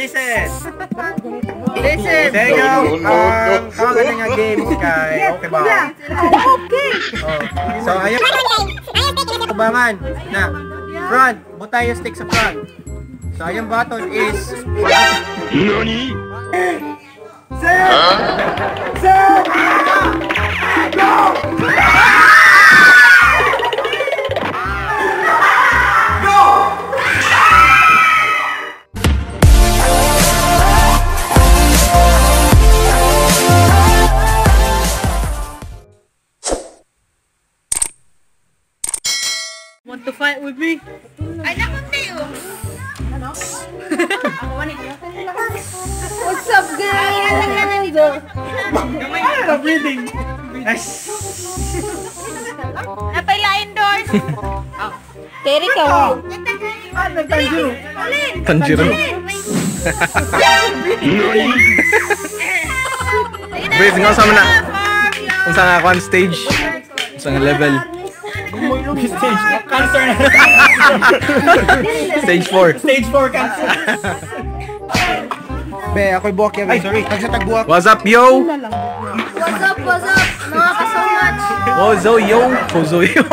listen. Listen. Sa inyo, ang tawagan na nga games kay okay ba? Okay. So, ayun. Kubangan na front. Butay yung stick sa front. So, yung button is Want to fight with me? Ay, nakunti oh. What's up, guys? Stop breathing. Nice. Napaila indoors. Terry ka mo. Tanjiro. Tanjiro. Wait, nga sa na. Kung saan ako on stage. Kung saan level. Stage. Cancer na. Stage 4. Stage 4 cancer. Be, ako'y buwak yan. Ay, sorry. Nagsatagbuwak. What's up, yo? What's up, what's up? Mga ka so much. Wozo, yo. Wozo, yo.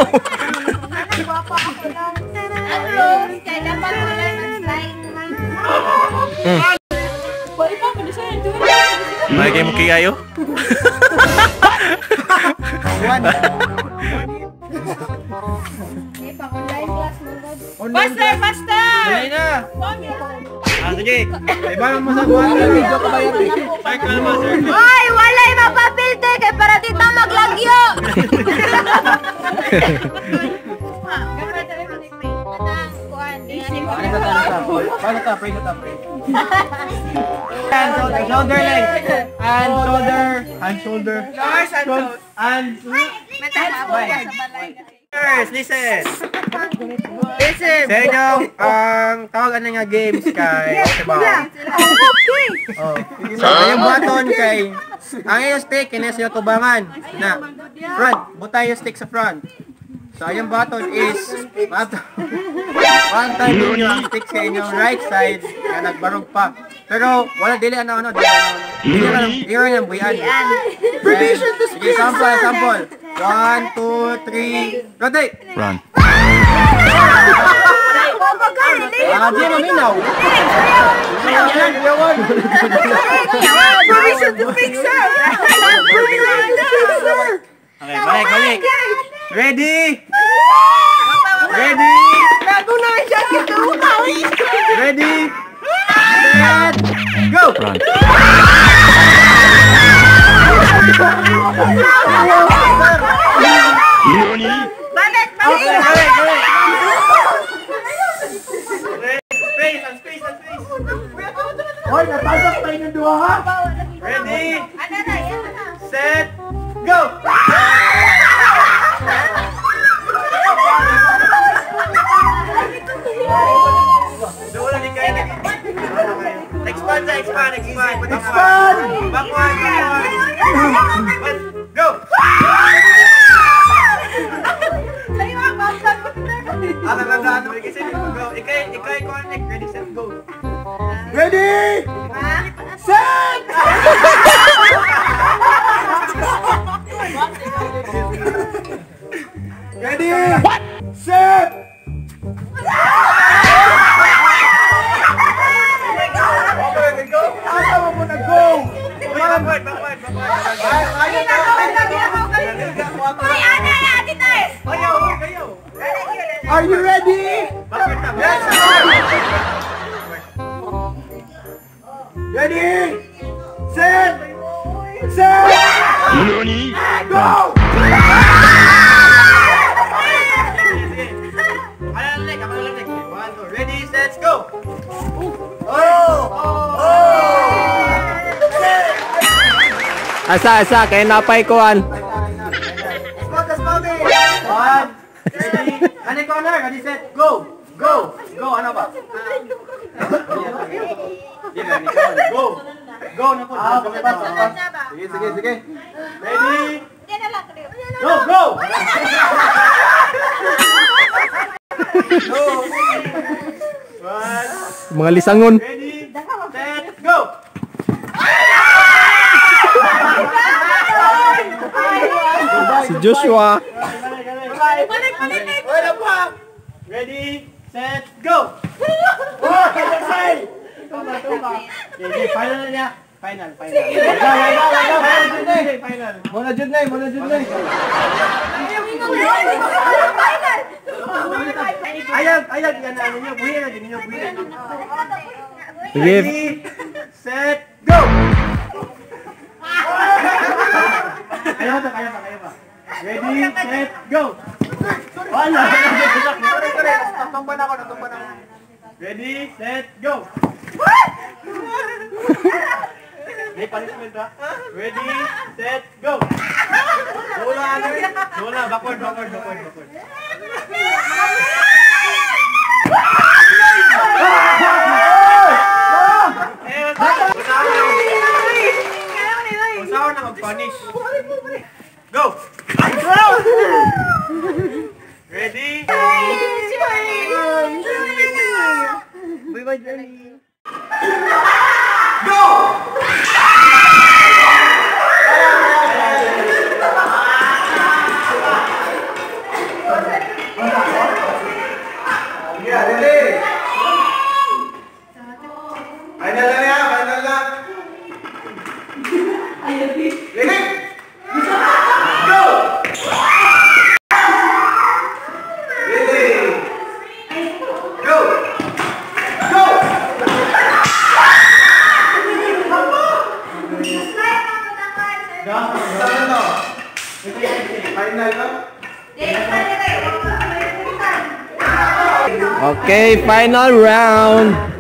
Hello. Kailangan ko lang mag-slide. May kayo mo kayo? Faster, faster! Dali na. Ah, sige. Ay, parang masabuhan ka. Video ka ba yan? Circle mo, circle. Oy, walay mapapilter kay para dito maglagyo. Paano ka? Pray ka ta, pray. Hand, shoulder, shoulder length. Hand, shoulder, hand, shoulder. Shoulders and Shoulder, hand, First, listen. Listen. Sa inyo, ang tawagan na nga games kay okay ba? Okay. Oh. So, yung button kay ang iyong stick kinis yung tubangan na front, butay yung stick sa front. So, yung button is button. One time ang stick sa inyong right side na nagbarog pa. Pero wala dili ano ano dili ano. Dili ano. Dili ano buyan. Permission to speak. Sige, sample, sample. One, two, three. Ready? Run. Ah, di maminaw. Yawan, yawan. Permission to fix her. Permission to fix her. Okay, balik, balik. Ready? Ready? Bago na jacket ko. Ready? Set! Go! Run. Hoy, natagak pa yung duha ha? Ready? Ano na, yan na. Set! Go! Wala din kayo lagi. Expand na, expand, expand. Expand! Backward, backward. Ayaw, ayaw. Are you ready? Yes! Asa, asa. Kaya napay ko an. Spot, spot, One, ready, ano yung corner? Ready, set, go! Go! Go, ano ba? Go! Go na po. Ah, pass. Sige, sige, sige. Ready? Go, go! Go! Mga lisangon. ready, Joshua. Wala pa! Ready, set, go! Oh, Say! Tumba, tumba. Okay, final na niya. Final, final. Wala, wala, wala, wala. Final. Muna jud na, muna jud na. Ayag, ayag, yan na na, din niyo, buhi na. Ready, Set, go! May punishment ha? Ready, set, go! Wala, ano yun? Wala, backward, backward, backward, backward. Go! Okay, final round.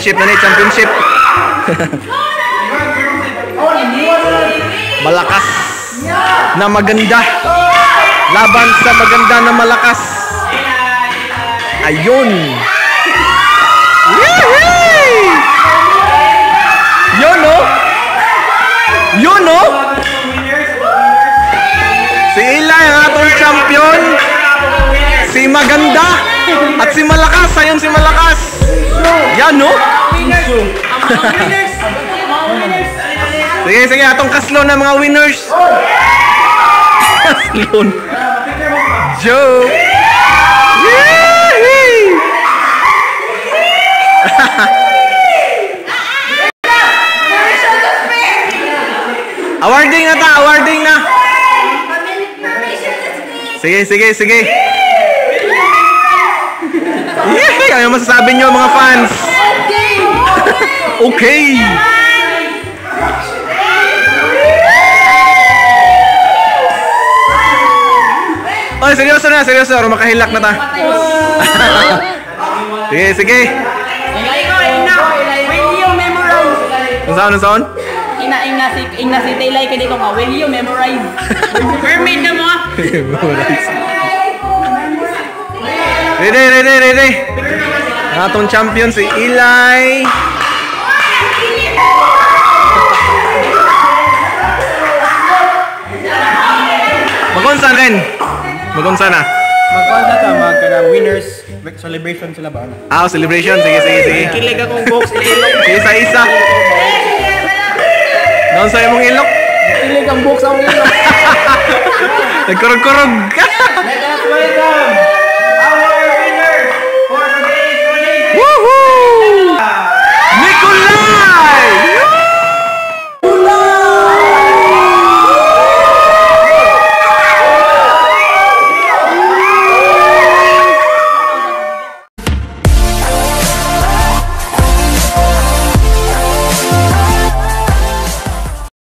Championship na ni, championship. Malakas na maganda. Laban sa maganda na malakas. Ayun. Yehey! Yun oh. Yun oh. Si Eli ang atong champion. Si Maganda at si Malakas. Ayun si Malakas. Yan no? sige, sige. Atong kaslo na mga winners. Kaslo. Joe. Awarding na ta, awarding na. Sige, sige, sige. Ano masasabi nyo mga fans? Okay! Oy, seryoso na, seryoso. Aro makahilak na ta. sige, sige. Memorize? Kung saan, kung saan? Ina ina si ina si Taylay kini ko nga. Will you memorize? Mermaid na mo. ah. Ready, ready, ready. Atong champion si Eli. Magunsa rin. Magunsa na. Na ta, mag uh, winners celebration sila ba? Ah, celebration. Sige, sige, sige. Kilig akong box, Isa, isa. Doon sa imong ilok. kilig ang box ang ilo. Nagkurog-kurog.